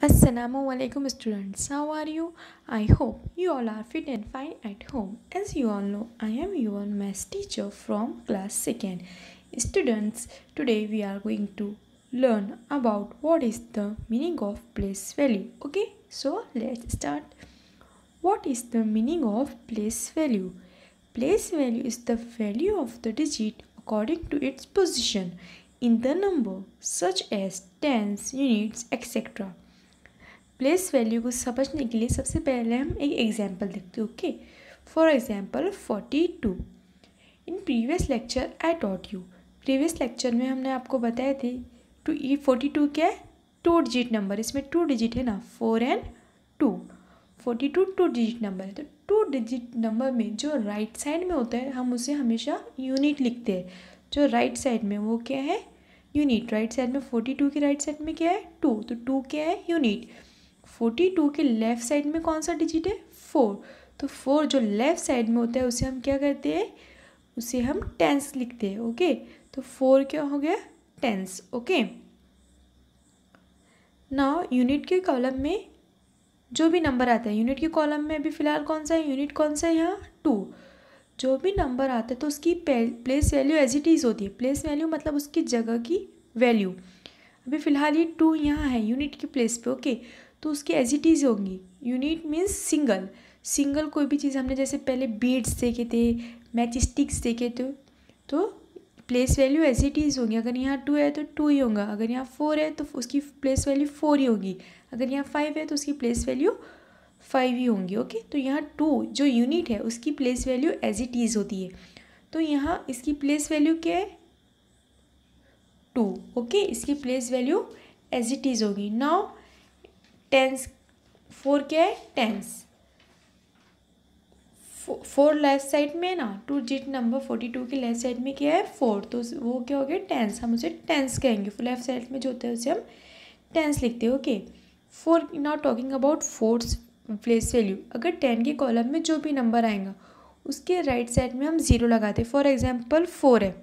Assalamualaikum students, how are you? I hope you all are fit and fine at home. As you all know, I am your maths teacher from class 2nd. Students, today we are going to learn about what is the meaning of place value. Okay, so let's start. What is the meaning of place value? Place value is the value of the digit according to its position in the number, such as tens, units, etc. Place value को समझने के लिए सबसे पहले हम एक example देखते हैं okay for example forty two in previous lecture I taught you previous lecture में हमने आपको बताए थे टू ई फोर्टी टू क्या है? टू डिजिट नंबर इसमें टू डिजिट है ना? Four and two forty two two digit number है। तो टू डिजिट नंबर में जो राइट right साइड में होता है, हम उसे हमेशा यूनिट लिखते हैं। जो राइट right साइड में वो क्या है? यूनिट राइट साइड में फोर्टी टू की राइट साइड में क्या है? टू तो टू क्या है? यूनिट फोर्टी टू के लेफ़्ट साइड में कौन सा डिजिट है? फोर। तो फोर जो लेफ़्ट साइड में होता है, उसे हम क्या करते हैं? उसे हम टेंस लिखते हैं, ओके? तो फोर क्या हो गया? Tens, okay? ना यूनिट के कॉलम में जो भी नंबर आता है, यूनिट के कॉलम में अभी फ़िलहाल कौन सा है? यूनिट कौन सा है यहाँ? टू। जो भी नंबर आता है तो उसकी place value as it is होती है। प्लेस वैल्यू मतलब उसकी जगह की वैल्यू। अभी फ़िलहाल ये टू यहाँ है, यूनिट की प्लेस पे, ओके? तो उसकी एज इट इज़ होंगी। यूनिट मीन्स सिंगल सिंगल कोई भी चीज़ हमने जैसे पहले बीड्स देखे थे मैच स्टिक्स देखे थे तो place value as it is होगी। अगर यहाँ टू है तो टू ही होगा। अगर यहाँ फोर है तो उसकी प्लेस वैल्यू फोर ही होगी। अगर यहाँ फाइव है तो उसकी प्लेस वैल्यू फाइव ही होंगी ओके तो यहाँ टू जो यूनिट है, उसकी place value as it is होती है। तो यहाँ इसकी प्लेस वैल्यू क्या है? टू ओके इसकी place value as it is होगी। नाउ टेंस फोर क्या है? टेंस फोर लेफ़्ट साइड में ना two digit number forty two के लेफ़्ट साइड में क्या है? फोर तो वो क्या हो गया? टेंस हम उसे टेंस कहेंगे. लेफ़्ट साइड में जो होता है, उसे हम टेंस लिखते हैं. Okay four not talking about fourth place value अगर टेन के कॉलम में जो भी नंबर आएगा, उसके राइट right साइड में हम ज़ीरो लगाते हैं. फॉर एग्ज़ाम्पल फोर है.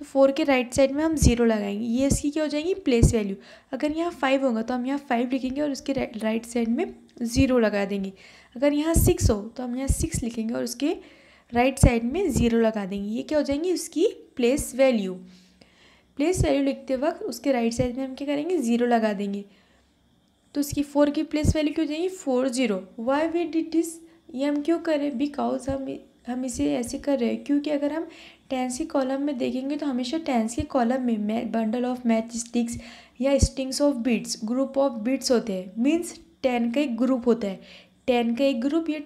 तो फोर के राइट साइड में हम ज़ीरो लगाएँगे। ये इसकी क्या हो जाएगी? प्लेस वैल्यू अगर यहाँ फाइव होगा तो हम यहाँ फाइव लिखेंगे और उसके राइट साइड में ज़ीरो लगा देंगे। अगर यहाँ सिक्स हो तो हम यहाँ सिक्स लिखेंगे और उसके राइट साइड में ज़ीरो लगा देंगे। ये क्या हो जाएँगी? उसकी प्लेस वैल्यू प्लेस वैल्यू लिखते वक्त उसके राइट साइड में हम क्या करेंगे? ज़ीरो लगा देंगे। तो उसकी फोर की प्लेस वैल्यू क्यों हो जाएगी? फोर ज़ीरो वाई वी डिट इस ये हम क्यों करें बिकॉज़ हम हम इसे ऐसे कर रहे हैं। क्योंकि अगर हम टेंस कॉलम में देखेंगे तो हमेशा टेंस के कॉलम में बंडल ऑफ़ मैच स्टिक्स या strings of beads group of beads होते हैं। मीन्स टेन का एक ग्रुप होता है। टेन का एक ग्रुप या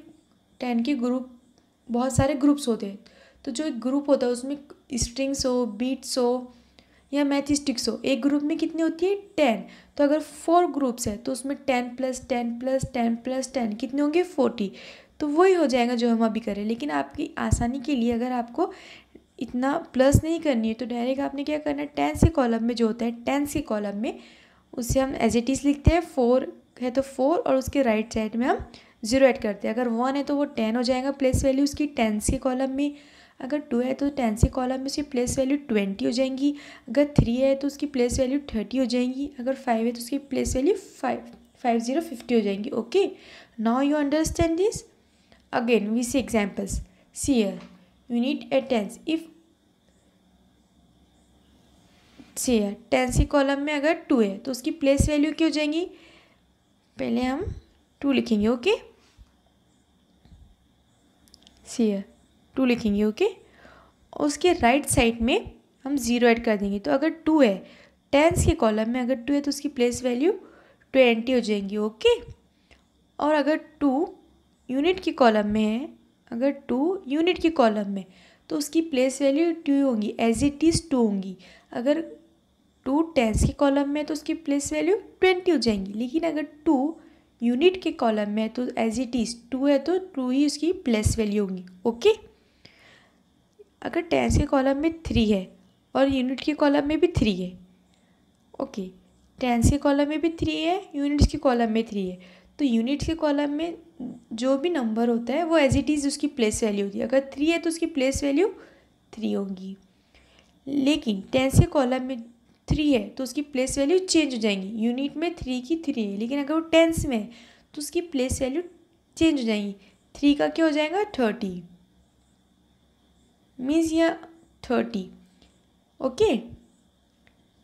टेन के ग्रुप बहुत सारे ग्रुप्स होते हैं। तो जो एक ग्रुप होता है, उसमें स्ट्रिंग्स हो बीट्स हो या मैथ स्टिक्स हो, एक ग्रुप में कितनी होती है? टेन तो अगर फोर ग्रुप्स है तो उसमें ten plus ten plus ten plus ten कितने होंगे? फोर्टी तो वही हो जाएगा जो हम अभी करें लेकिन आपकी आसानी के लिए अगर आपको इतना प्लस नहीं करनी है। तो डायरेक्ट आपने क्या करना है? टेंस के कॉलम में जो होता है टेंस के कॉलम में उसे हम एज इट इज़ लिखते हैं। फोर है तो फोर और उसके राइट साइड में हम ज़ीरो ऐड करते हैं। अगर वन है तो वो टेन हो जाएगा। प्लेस वैल्यू उसकी टेंस के कॉलम में। अगर टू है तो टेंस के कॉलम में उसकी प्लेस वैल्यू ट्वेंटी हो जाएँगी। अगर थ्री है तो उसकी प्लेस वैल्यू थर्टी हो जाएँगी। अगर फाइव है तो उसकी place value five five zero fifty हो जाएँगी। Okay now you understand this again we see examples see you need a tense if है टेंस कॉलम में अगर टू है तो उसकी प्लेस वैल्यू क्या हो जाएँगी? पहले हम टू लिखेंगे ओके सी है टू लिखेंगे ओके उसके राइट साइड में हम ज़ीरो ऐड कर देंगे तो अगर टू है टेंस के कॉलम में अगर टू है तो उसकी प्लेस वैल्यू ट्वेंटी हो जाएँगी ओके और अगर टू यूनिट के कॉलम में है अगर टू यूनिट की कॉलम में तो उसकी प्लेस वैल्यू टू होंगी एज इट इज़ टू होंगी। अगर टू टेंस के कॉलम में तो उसकी प्लेस वैल्यू ट्वेंटी हो जाएँगी। लेकिन अगर टू यूनिट के कॉलम में तो एज इट इज़ टू है तो टू ही उसकी प्लेस वैल्यू होंगी। ओके अगर टेंस के कॉलम में थ्री है, और यूनिट के कॉलम में भी थ्री है। ओके टेंस के कॉलम में भी थ्री है यूनिट्स के कॉलम में थ्री है। तो यूनिट के कॉलम में जो भी नंबर होता है, वो एज इट इज़ उसकी प्लेस वैल्यू होती है अगर थ्री है तो उसकी प्लेस वैल्यू थ्री होगी। लेकिन टेंस के कॉलम में थ्री है तो उसकी प्लेस वैल्यू चेंज हो जाएँगी। यूनिट में थ्री की थ्री है, लेकिन अगर वो टेंस में है तो उसकी प्लेस वैल्यू चेंज हो जाएँगी। थ्री का क्या हो जाएगा? थर्टी मीन्स यह थर्टी ओके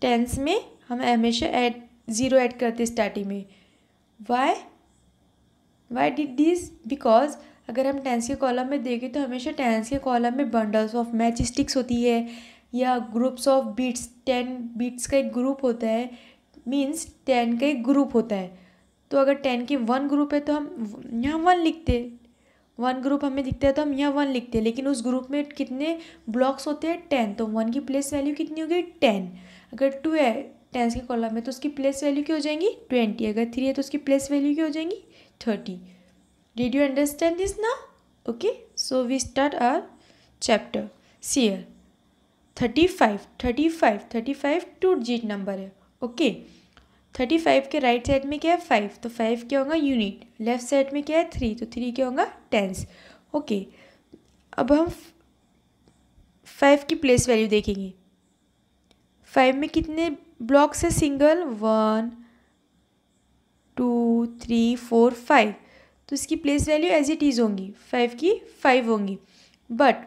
टेंस में हम हमेशा ऐड ज़ीरो ऐड करते स्टार्टिंग में। Why why did this because अगर हम टेंस के कॉलम में देखें तो हमेशा टेंस के कॉलम में बंडल्स ऑफ़ मैच स्टिक्स होती है, या groups of beads ten beads का एक ग्रुप होता है मीन्स टेन का एक ग्रुप होता है। तो अगर टेन की वन ग्रुप है तो हम यहाँ वन लिखते। वन ग्रुप हमें दिखता है तो हम यहाँ वन लिखते हैं। लेकिन उस ग्रुप में कितने ब्लॉक्स होते हैं? टेन तो वन की प्लेस वैल्यू कितनी होगी टेन अगर टू है टेंस के कॉलम में तो उसकी प्लेस वैल्यू क्या हो जाएँगी? ट्वेंटी अगर थ्री है तो उसकी प्लेस वैल्यू क्या हो जाएँगी? Thirty did you understand this ना okay so we start our chapter see here thirty five thirty five thirty five two digit number है. ओके थर्टी फाइव के राइट साइड में क्या है? फाइव तो फाइव क्या होगा? यूनिट लेफ़्ट साइड में क्या है? थ्री तो थ्री क्या होगा? टेंस ओके अब हम फाइव की प्लेस वैल्यू देखेंगे. फाइव में कितने ब्लॉक्स है? Single one two three four five. तो इसकी place value as it is होंगी। फाइव की फाइव होंगी। बट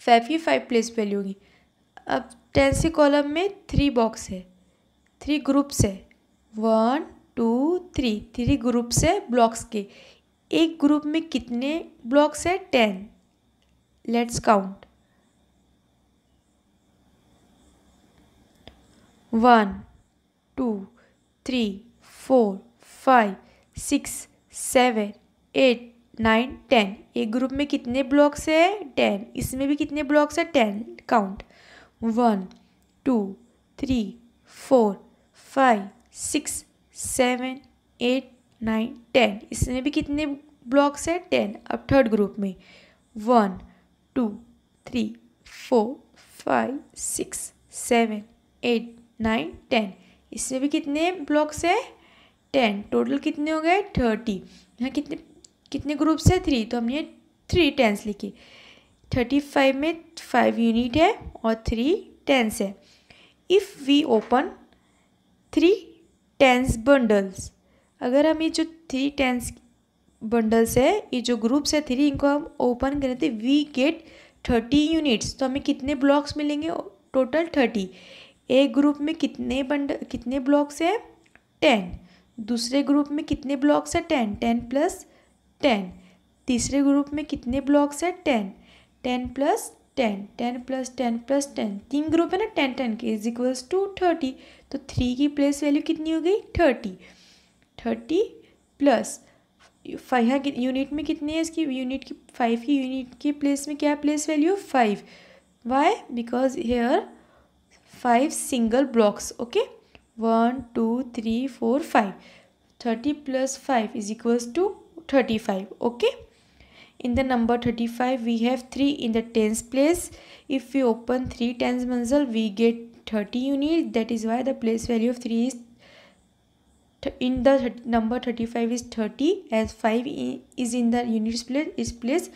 फाइव की फाइव प्लेस वैल्यू होगी। अब टेन से कॉलम में थ्री बॉक्स है। थ्री ग्रुप्स है। One two three three groups है ब्लॉक्स के। एक ग्रुप में कितने ब्लॉक्स है? Ten let's count one two three four, five, six, seven, eight, nine, ten. एक ग्रुप में कितने ब्लॉक्स है? टेन। इसमें भी कितने ब्लॉक्स है? Ten. Count. One, two, three, four, five, six, seven, eight, nine, ten. इसमें भी कितने ब्लॉक्स है? टेन। अब थर्ड ग्रुप में। One, two, three, four, five, six, seven, eight, nine, ten. इसमें भी कितने ब्लॉक्स है? टेन। टोटल कितने हो गए? थर्टी। यहाँ कितने कितने ग्रुप्स है? थ्री। तो हमने थ्री टेंस लिखी। थर्टी फाइव में फाइव यूनिट है और थ्री टेंस है। If we open three tens bundles, अगर हम ये जो थ्री टेंस बंडल्स है, ये जो ग्रुप्स है थ्री, इनको हम ओपन करें तो वी गेट थर्टी यूनिट्स। तो हमें कितने ब्लॉक्स मिलेंगे? Total thirty. एक ग्रुप में कितने बंड, कितने ब्लॉक्स है? टेन। दूसरे ग्रुप में कितने ब्लॉक्स है? टेन। Ten plus ten. तीसरे ग्रुप में कितने ब्लॉक्स है? Ten. Ten plus ten. Ten plus ten plus ten. तीन ग्रुप है ना? टेन टेन के इज़ इक्वल्स टू थर्टी। तो थ्री की प्लेस वैल्यू कितनी हो गई? Thirty. Thirty plus five unit में कितनी है इसकी? यूनिट की फाइव की यूनिट की प्लेस में क्या place value? Five. Why because here five single blocks okay one, two, three, four, five. Thirty plus five is equals to thirty five, okay? In the number thirty five we have three in the tens place if you open three tens bundle we get thirty unit that is why the place value of three is in the number thirty five is thirty as five is in the units place is place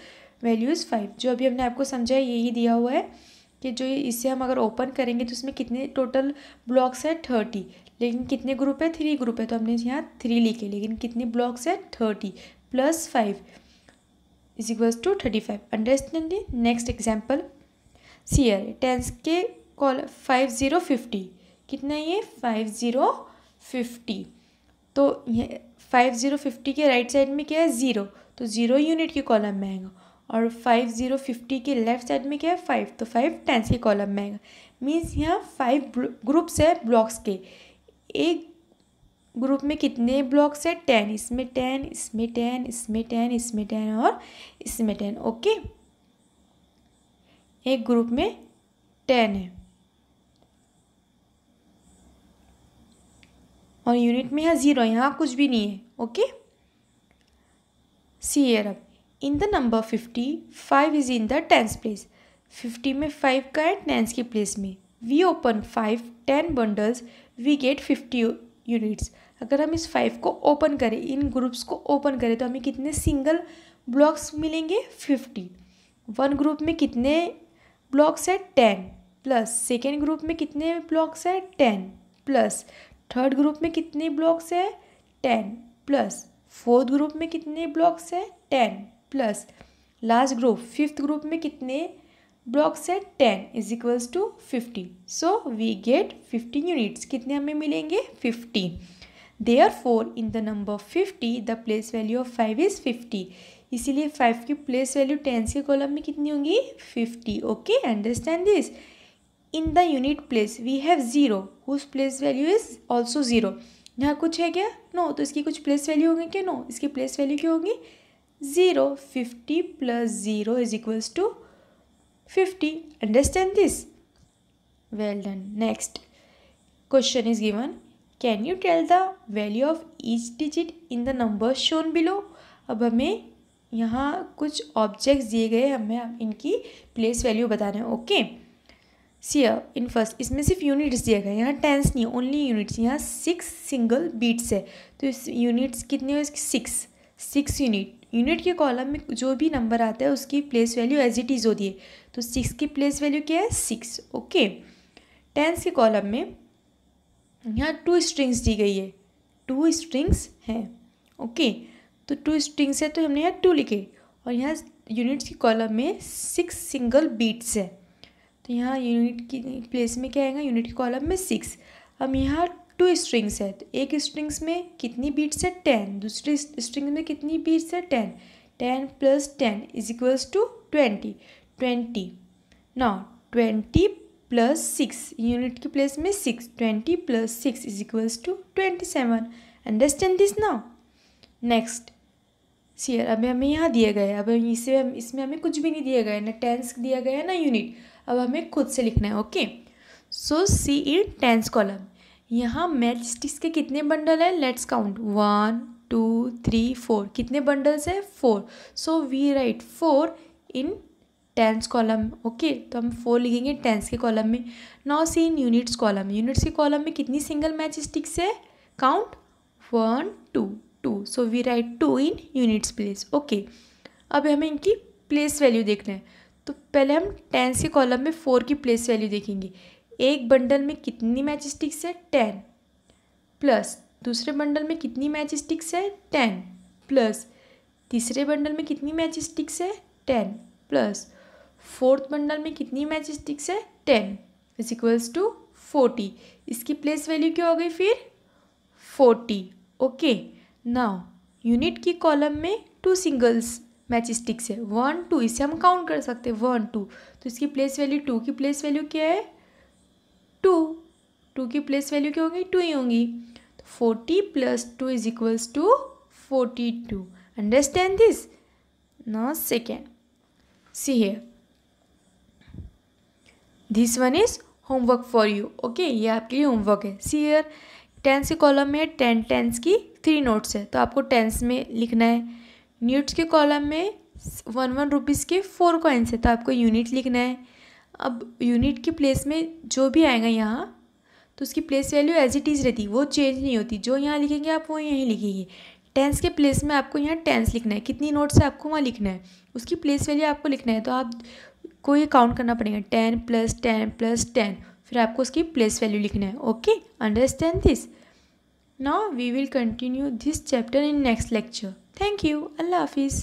value is five जो अभी हमने आपको समझा यही दिया हुआ है। कि जो इसे हम अगर ओपन करेंगे तो उसमें कितने टोटल ब्लॉक्स है? थर्टी लेकिन कितने ग्रुप है? थ्री ग्रुप है। तो हमने यहाँ थ्री लिखे। लेकिन कितने ब्लॉक्स है? Thirty plus five is equals to thirty five understand next example see here tens के कॉल फाइव ज़ीरो फिफ्टी कितना ये? फाइव ज़ीरो फिफ्टी तो ये फाइव ज़ीरो फिफ्टी के राइट साइड में क्या है? ज़ीरो तो ज़ीरो यूनिट के कॉलम में आएगा। और फाइव ज़ीरो फिफ्टी के लेफ़्ट साइड में क्या है? फाइव तो फाइव टेंस के कॉलम में आएगा। मीन्स यहाँ फाइव ग्रुप्स है ब्लॉक्स के। एक ग्रुप में कितने ब्लॉक्स है? टेन इसमें टेन इसमें टेन इसमें टेन इसमें टेन और इसमें टेन ओके एक ग्रुप में टेन है। और यूनिट में यहाँ ज़ीरो यहाँ कुछ भी नहीं है ओके सी अब। In the number fifty five is in the tens place fifty में फाइव का है टेंस की प्लेस में. We open five ten bundles we get fifty units अगर हम इस फाइव को ओपन करें, इन ग्रुप्स को ओपन करें तो हमें कितने सिंगल ब्लॉक्स मिलेंगे? फिफ्टी वन ग्रुप में कितने ब्लॉक्स है? टेन प्लस सेकेंड ग्रुप में कितने ब्लॉक्स है? टेन प्लस थर्ड ग्रुप में कितने ब्लॉक्स है? टेन प्लस फोर्थ ग्रुप में कितने ब्लॉक्स है? Ten plus last group fifth group में कितने? ब्लॉक्स है ten is equals to fifty so we get fifty units कितने हमें मिलेंगे? Fifty therefore in the number fifty the place value of five is fifty इसीलिए five की place value tens के column में कितनी होंगी? Fifty okay understand this in the unit place we have zero whose place value is also zero यहाँ कुछ है क्या? नो no, तो इसकी कुछ प्लेस वैल्यू होगी क्या? नो no, इसकी प्लेस वैल्यू क्या होगी? Zero fifty plus zero is equals to fifty understand this well done next question is given can you tell the value of each digit in the number shown below अब हमें यहाँ कुछ objects दिए गए हमें इनकी प्लेस वैल्यू बताना okay सियर इन फ़र्स्ट इसमें सिर्फ़ यूनिट्स दिए गए यहाँ टेंस नहीं ओनली यूनिट्स यहाँ सिक्स सिंगल बीट्स है। तो इस यूनिट्स कितने हो? इसकी सिक्स सिक्स यूनिट यूनिट के कॉलम में जो भी नंबर आता है उसकी place value as it is होती है। तो सिक्स की प्लेस वैल्यू क्या है? सिक्स ओके टेंस के कॉलम में यहाँ टू स्ट्रिंग्स दी गई है। टू स्ट्रिंग्स हैं ओके तो टू स्ट्रिंग्स है तो हमने यहाँ टू लिखे। और यहाँ यूनिट्स के कॉलम में सिक्स सिंगल बीट्स है। तो यहाँ यूनिट की प्लेस में क्या आएगा? यूनिट के कॉलम में सिक्स अब यहाँ टू स्ट्रिंग्स है। तो एक स्ट्रिंग्स में कितनी बीट्स है? टेन। दूसरी स्ट्रिंग में कितनी बीट्स है? Ten. Ten plus ten is equals to twenty. Twenty. ना ट्वेंटी प्लस सिक्स यूनिट की प्लेस में six twenty plus six is equals to twenty seven understand this now next see here अभी हमें यहाँ दिया गया है। अब इसे हम इसमें हमें कुछ भी नहीं दिया गया है। ना टेंस दिया गया है, ना यूनिट अब हमें खुद से लिखना है okay so see in tens column यहाँ मैच स्टिक्स के कितने बंडल हैं? Let's count one two three four कितने बंडल्स हैं? Four so we write four in tens column okay तो हम फोर लिखेंगे टेंस के कॉलम में. Now see in units column units के कॉलम में कितनी सिंगल मैच स्टिक्स है? Count one two two so we write two in units place okay अब हमें इनकी प्लेस वैल्यू देखना है. तो पहले हम टेंस के कॉलम में फोर की प्लेस वैल्यू देखेंगे. एक बंडल में कितनी मैच स्टिक्स है? टेन प्लस दूसरे बंडल में कितनी मैच स्टिक्स है? टेन प्लस तीसरे बंडल में कितनी मैच स्टिक्स है? टेन प्लस फोर्थ बंडल में कितनी मैच स्टिक्स है? Ten is equals to forty इसकी प्लेस वैल्यू क्या हो गई फिर? फोर्टी ओके नाउ यूनिट की कॉलम में टू सिंगल्स मैच स्टिक्स है. वन टू इसे हम काउंट कर सकते हैं. वन टू तो इसकी प्लेस वैल्यू टू की प्लेस वैल्यू क्या है? टू टू की प्लेस वैल्यू क्या होगी? टू ही होंगी। तो forty plus two is equals to forty two. Understand this now second see here. This one is homework for you okay ये आपके लिए होमवर्क है। सी हेयर टेंस के कॉलम में टेन टेंस की थ्री नोट्स है। तो आपको टेंस में लिखना है। न्यूट्स के कॉलम में वन वन रुपीज़ के फोर कॉइन्स है। तो आपको यूनिट लिखना है। अब यूनिट की प्लेस में जो भी आएगा यहाँ तो उसकी place value as it is रहती वो चेंज नहीं होती। जो यहाँ लिखेंगे आप, वो यहीं लिखेंगे। टेंस के प्लेस में आपको यहाँ टेंस लिखना है। कितनी नोट्स है आपको वहाँ लिखना है? उसकी प्लेस वैल्यू आपको लिखना है। तो आप को ये काउंट करना पड़ेगा। Ten plus ten plus ten फिर आपको उसकी प्लेस वैल्यू लिखना है। Okay understand this Now we will continue this chapter in next lecture thank you Allah Hafiz.